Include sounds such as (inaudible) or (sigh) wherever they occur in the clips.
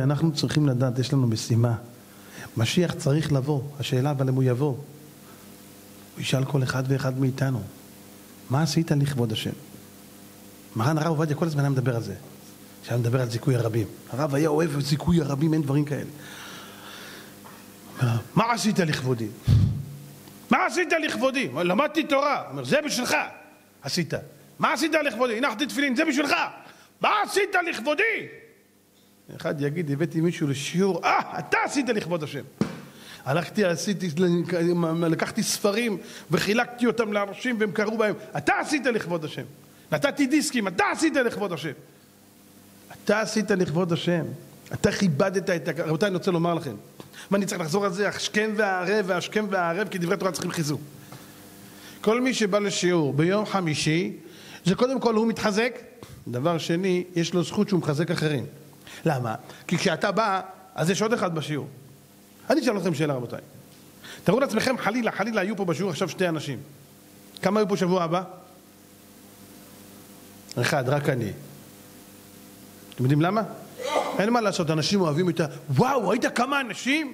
אנחנו צריכים לדעת, יש לנו משימה. משיח צריך לבוא, השאלה אבל אם הוא יבוא. הוא ישאל כל אחד ואחד מאיתנו, מה עשית לכבוד השם? מרן הרב עובדיה כל הזמן היה מדבר על זה, שהיה מדבר על זיכוי הרבים. הרב היה אוהב זיכוי הרבים, אין דברים כאלה. מה עשית לכבודי? מה עשית לכבודי? למדתי תורה. אומר, זה בשבילך עשית. מה עשית לכבודי? הנחתי תפילין, זה בשבילך. מה עשית לכבודי? אחד יגיד, הבאתי מישהו לשיעור, אה, אתה עשית לכבוד השם. הלכתי, עשיתי, לקחתי ספרים וחילקתי אותם לאנשים והם קראו בהם, אתה עשית לכבוד השם. נתתי דיסקים, אתה עשית לכבוד השם. אתה עשית לכבוד השם. אתה כיבדת את ה... רבותיי, אני רוצה לומר לכם, ואני צריך לחזור על זה, השכם והערב והשכם והערב, כי דברי תורה צריכים חיזוק. כל מי שבא לשיעור ביום חמישי, זה קודם כל הוא מתחזק, דבר שני, יש לו זכות שהוא מחזק אחרים. למה? כי כשאתה בא, אז יש עוד אחד בשיעור. אני אשאל אתכם שאלה רבותיי. תארו לעצמכם חלילה, חלילה היו פה בשיעור עכשיו שתי אנשים. כמה היו פה שבוע הבא? אחד, רק אני. אתם יודעים למה? אין מה לעשות, אנשים אוהבים את ה... וואו, ראית כמה אנשים?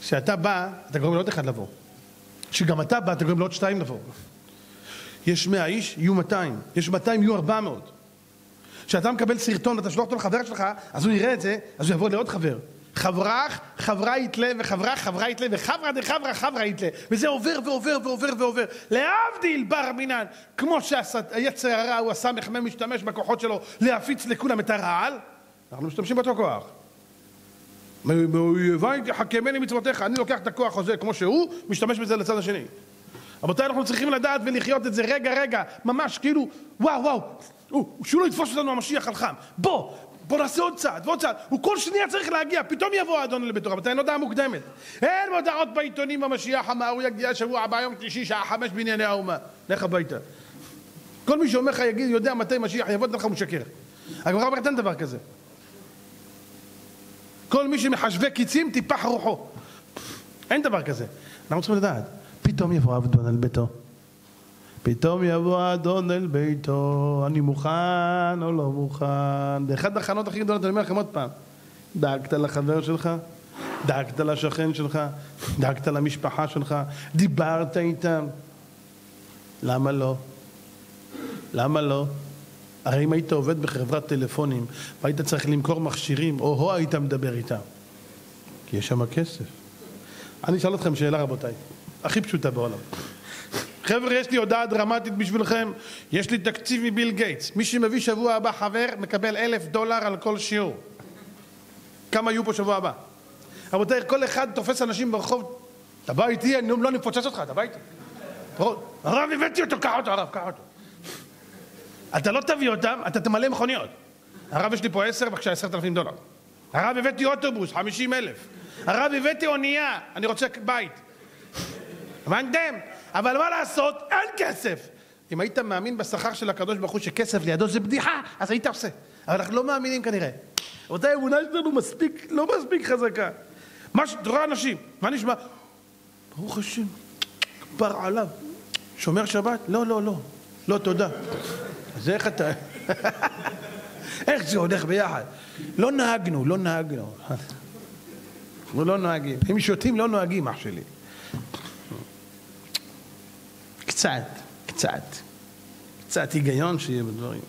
כשאתה בא, אתה גורם לעוד אחד לבוא. כשגם אתה בא, אתה גורם לעוד שתיים לבוא. יש מאה איש, יהיו מאתיים. יש מאתיים, יהיו ארבע מאות. כשאתה מקבל סרטון ואתה שולח אותו לחבר שלך, אז הוא יראה את זה, אז הוא יבוא לעוד חבר. חברך, חברה יתלה, וחברה, חברה יתלה, וחברה דחברה, חברה יתלה. וזה עובר ועובר ועובר ועובר. להבדיל בר מינן, כמו שהיצר הרע הוא הסמ"ך משתמש בכוחות שלו להפיץ לכולם את הרעל, אנחנו משתמשים באותו כוח. מאויביי תחכמני מצוותיך, אני לוקח את הכוח הזה כמו שהוא, משתמש בזה לצד השני. רבותיי, אנחנו צריכים לדעת ולחיות את זה רגע רגע, ממש כאילו, וואו וואו, שהוא לא יתפוס אותנו המשיח על חם. בוא, בוא נעשה עוד צעד ועוד צעד. הוא כל שנייה צריך להגיע, פתאום יבוא האדון לביתו. רבותיי, אין הודעה מוקדמת. אין מודעות בעיתונים במשיח אמר, הוא יגיע השבוע הבא, יום שלישי, שעה חמש בענייני האומה. לך הביתה. כל מי שאומר לך, יגיד, יודע מתי משיח יבוא, לך הוא. הגמרא אומרת, אין דבר כזה. כל מי שמחשבי קיצים, טיפח רוחו. אין דבר כזה. אנחנו צריכים לדעת. פתאום יבוא האדון אל ביתו. פתאום יבוא האדון אל ביתו, אני מוכן או לא מוכן. זה אחת ההכנות הכי גדולות, אני אומר לכם עוד פעם. דאגת לחבר שלך, דאגת לשכן שלך, דאגת למשפחה שלך, דיברת איתם. למה לא? למה לא? הרי אם היית עובד בחברת טלפונים והיית צריך למכור מכשירים, או-הו היית מדבר איתם. כי יש שם כסף. אני אשאל אתכם שאלה רבותיי, הכי פשוטה בעולם. חבר'ה, יש לי הודעה דרמטית בשבילכם, יש לי תקציב מביל גייטס. מי שמביא שבוע הבא חבר, מקבל אלף דולר על כל שיעור. כמה יהיו פה שבוע הבא? רבותיי, כל אחד תופס אנשים ברחוב, אתה בא איתי, אני לא נפוצץ אותך, אתה בא איתי. הרב, הבאתי אותו, קח אותו, הרב, קח אותו. אתה לא תביא אותם, אתה תמלא מכוניות. הרב, יש לי פה עשר, בבקשה, עשרת אלפים דולר. הרב, הבאתי אוטובוס, חמישים אלף. הרב, הבאתי אונייה, אני רוצה בית. הבנתם? אבל מה לעשות, אין כסף. אם היית מאמין בשכר של הקדוש ברוך הוא שכסף לידו זה בדיחה, אז היית עושה. אבל אנחנו לא מאמינים כנראה. רבותי, האמונה שלנו מספיק, לא מספיק חזקה. מה ש... רואה אנשים, מה נשמע? ברוך השם, כפר עליו. שומר שבת? לא, לא, לא. לא, תודה. אז איך אתה... (laughs) איך זה הולך ביחד? לא נהגנו, לא נהגנו. אנחנו לא נוהגים. אם שותים, לא נוהגים, אח שלי. קצת, קצת, קצת היגיון שיהיה בדברים.